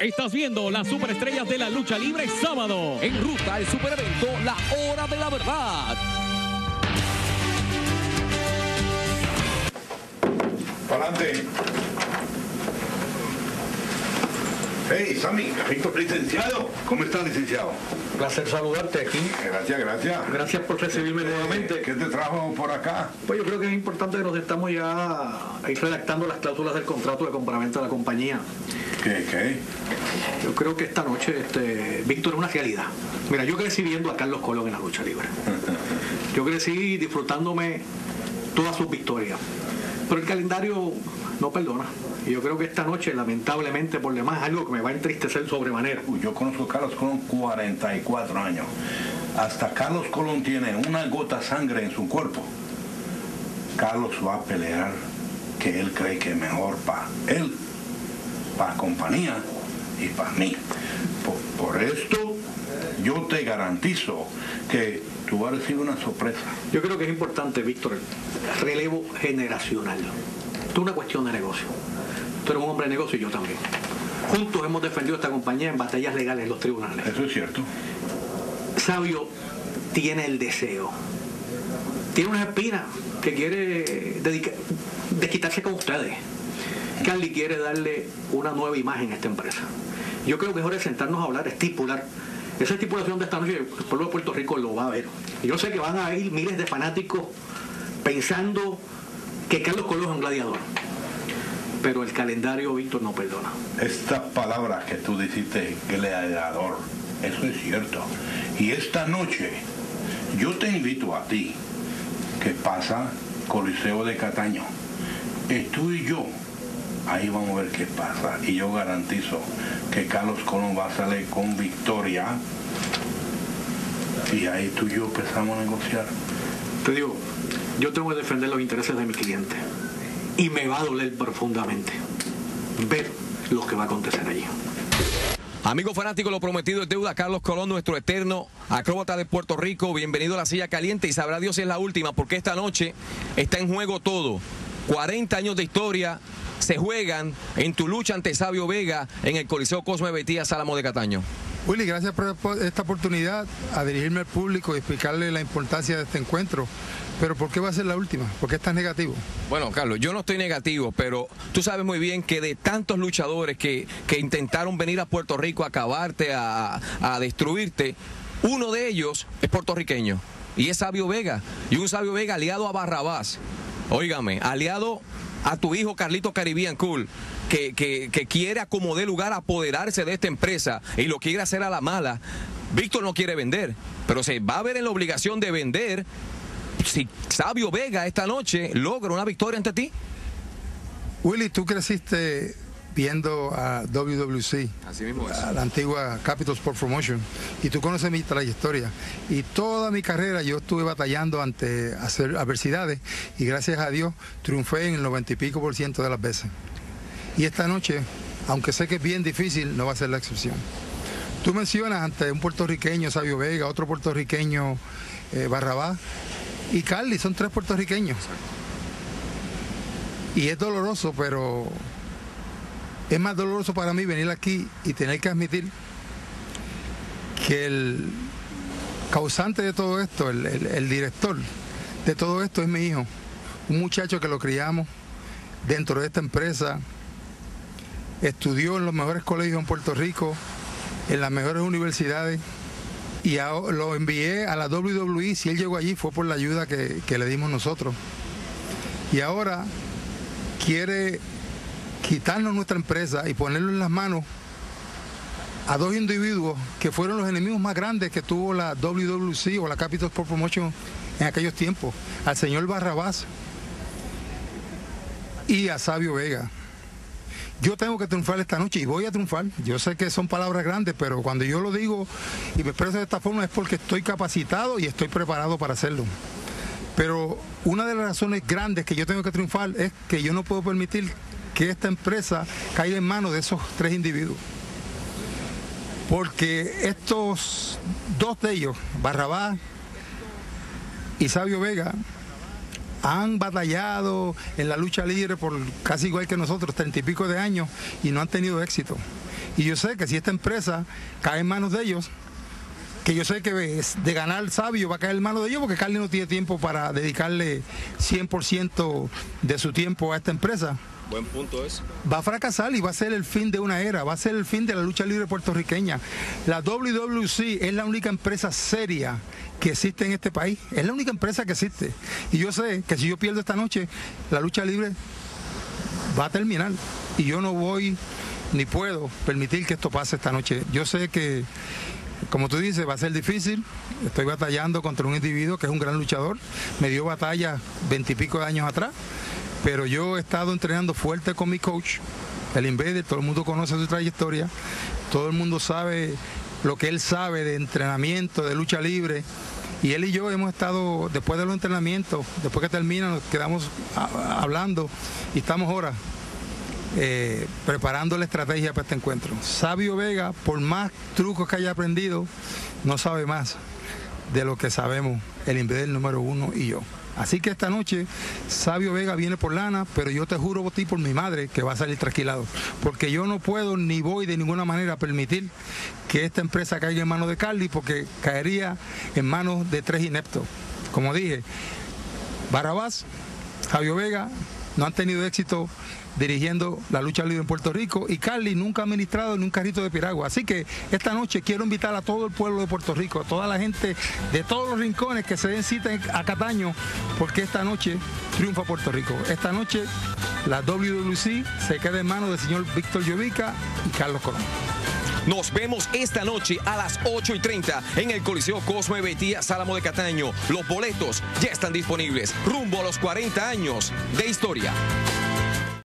Estás viendo las superestrellas de la lucha libre sábado. En ruta al superevento La Hora de la Verdad. Adelante. Hey, Sammy, Víctor licenciado. ¿Cómo está, licenciado? Placer saludarte aquí. Gracias, gracias. Gracias por recibirme nuevamente. ¿Qué te trajo por acá? Pues yo creo que es importante que nos estamos ya ahí redactando las cláusulas del contrato de compraventa de la compañía. ¿Qué, qué? Yo creo que esta noche, este, Víctor, es una realidad. Mira, yo crecí viendo a Carlos Colón en la lucha libre. Yo crecí disfrutándome todas sus victorias. Pero el calendario no perdona. Y yo creo que esta noche, lamentablemente, por demás, es algo que me va a entristecer sobremanera. Yo conozco a Carlos Colón 44 años. Hasta Carlos Colón tiene una gota de sangre en su cuerpo. Carlos va a pelear que él cree que es mejor para él, para compañía y para mí. Por esto, yo te garantizo que tú vas a recibir una sorpresa. Yo creo que es importante, Víctor, el relevo generacional. Esto es una cuestión de negocio. Tú eres un hombre de negocio y yo también. Juntos hemos defendido esta compañía en batallas legales en los tribunales. Eso es cierto. Sabio tiene el deseo. Tiene una espina que quiere dedica- desquitarse con ustedes. Carly quiere darle una nueva imagen a esta empresa. Yo creo que es hora de sentarnos a hablar, estipular. Esa estipulación de esta noche, el pueblo de Puerto Rico lo va a ver. Yo sé que van a ir miles de fanáticos pensando que Carlos Colón es un gladiador. Pero el calendario, Víctor, no perdona. Estas palabras que tú dijiste, gladiador, eso es cierto. Y esta noche yo te invito a ti, que pasa Coliseo de Cataño. Tú y yo, ahí vamos a ver qué pasa. Y yo garantizo que Carlos Colón va a salir con victoria. Y ahí tú y yo empezamos a negociar. Te digo, yo tengo que defender los intereses de mi cliente. Y me va a doler profundamente ver lo que va a acontecer allí. Amigo fanático, lo prometido es deuda. Carlos Colón, nuestro eterno acróbata de Puerto Rico. Bienvenido a la silla caliente y sabrá Dios si es la última, porque esta noche está en juego todo. 40 años de historia se juegan en tu lucha ante Sabio Vega en el Coliseo Cosme Betía Sálamo de Cataño. Willy, gracias por por esta oportunidad a dirigirme al público y explicarle la importancia de este encuentro. Pero ¿por qué va a ser la última? ¿Por qué estás negativo? Bueno, Carlos, yo no estoy negativo, pero tú sabes muy bien que de tantos luchadores que, que intentaron venir a Puerto Rico a acabarte, a, a destruirte, uno de ellos es puertorriqueño y es Sabio Vega. Y un Sabio Vega aliado a Barrabás. Óigame, aliado a tu hijo Carlito Caribbean Cool. Que, que, que quiere acomodar lugar, apoderarse de esta empresa y lo quiere hacer a la mala. Víctor no quiere vender, pero se va a ver en la obligación de vender si Sabio Vega esta noche logra una victoria ante ti. Willy, tú creciste viendo a WWC, Así mismo es. a la antigua Capital Sport Promotion, y tú conoces mi trayectoria. Y toda mi carrera yo estuve batallando ante hacer adversidades y gracias a Dios triunfé en el noventa y pico por ciento de las veces. Y esta noche, aunque sé que es bien difícil, no va a ser la excepción. Tú mencionas ante un puertorriqueño, Sabio Vega, otro puertorriqueño, eh, Barrabás, y Carly, son tres puertorriqueños. Y es doloroso, pero es más doloroso para mí venir aquí y tener que admitir que el causante de todo esto, el, director de todo esto es mi hijo. Un muchacho que lo criamos dentro de esta empresa, estudió en los mejores colegios en Puerto Rico, en las mejores universidades, y lo envié a la WWE. Si él llegó allí fue por la ayuda que le dimos nosotros. Y ahora quiere quitarnos nuestra empresa y ponerlo en las manos a dos individuos que fueron los enemigos más grandes que tuvo la WWC o la Capital Sport Promotion en aquellos tiempos, al señor Barrabás y a Sabio Vega. Yo tengo que triunfar esta noche y voy a triunfar. Yo sé que son palabras grandes, pero cuando yo lo digo y me expreso de esta forma es porque estoy capacitado y estoy preparado para hacerlo. Pero una de las razones grandes que yo tengo que triunfar es que yo no puedo permitir que esta empresa caiga en manos de esos tres individuos. Porque estos dos de ellos, Barrabás y Sabio Vega, han batallado en la lucha libre por casi igual que nosotros, treinta y pico de años, y no han tenido éxito. Y yo sé que si esta empresa cae en manos de ellos, que yo sé que de ganar sabio va a caer en manos de ellos porque Carly no tiene tiempo para dedicarle 100% de su tiempo a esta empresa. Buen punto es. Va a fracasar y va a ser el fin de una era, va a ser el fin de la lucha libre puertorriqueña. La WWC es la única empresa seria que existe en este país. Es la única empresa que existe. Y yo sé que si yo pierdo esta noche, la lucha libre va a terminar. Y yo no voy ni puedo permitir que esto pase esta noche. Yo sé que, como tú dices, va a ser difícil. Estoy batallando contra un individuo que es un gran luchador. Me dio batalla veintipico de años atrás pero yo he estado entrenando fuerte con mi coach, el Invader, todo el mundo conoce su trayectoria, todo el mundo sabe lo que él sabe de entrenamiento, de lucha libre. Y él y yo hemos estado, después de los entrenamientos, después que termina, nos quedamos hablando y estamos ahora eh, preparando la estrategia para este encuentro. Sabio Vega, por más trucos que haya aprendido, no sabe más de lo que sabemos el Invader número uno y yo. Así que esta noche Sabio Vega viene por lana, pero yo te juro por ti, por mi madre, que va a salir tranquilado. Porque yo no puedo ni voy de ninguna manera a permitir que esta empresa caiga en manos de Carly, porque caería en manos de tres ineptos. Como dije, Barabás, Sabio Vega, no han tenido éxito dirigiendo la lucha libre en Puerto Rico y Carly nunca ha administrado ni un carrito de piragua. Así que esta noche quiero invitar a todo el pueblo de Puerto Rico, a toda la gente de todos los rincones que se den cita a Cataño, porque esta noche triunfa Puerto Rico. Esta noche la WWC se queda en manos del señor Víctor Llovica y Carlos Colón. Nos vemos esta noche a las 8 y 30 en el Coliseo Cosme Betía Sálamo de Cataño. Los boletos ya están disponibles rumbo a los 40 años de historia.